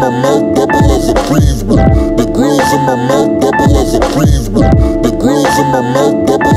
my mouth as a freeze The grills in my mouth double as a freeze The grills in my mouth double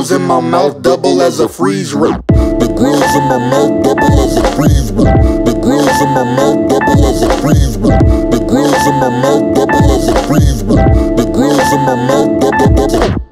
grills in my mouth double as a freeze rate. The grills in my mouth double as a freeze rate. The grills in my mouth double as a freeze rate. The grills in my mouth double as a freeze rate. The grills in my mouth double double.